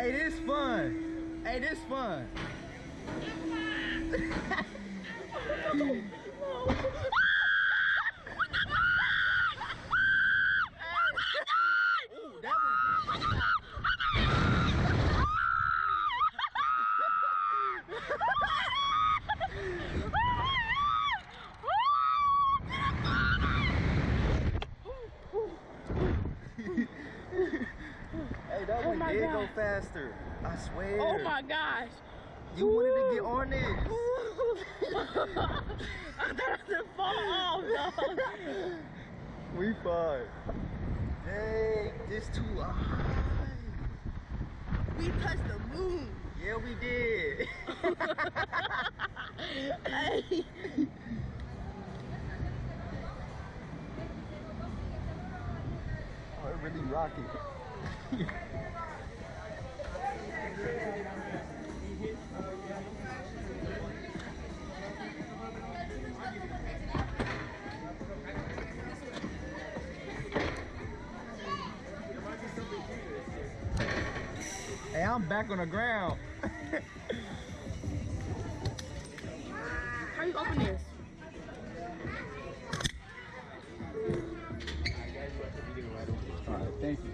Hey, this fun. Hey, this fun. my God. go faster. I swear. Oh my gosh. You wanted to get on this. I thought I said fall off, dog. We fine. Dang, this too high. We touched the moon. Yeah, we did. Hey. Oh, it really rocking. Hey, I'm back on the ground. How you open this? All right, thank you.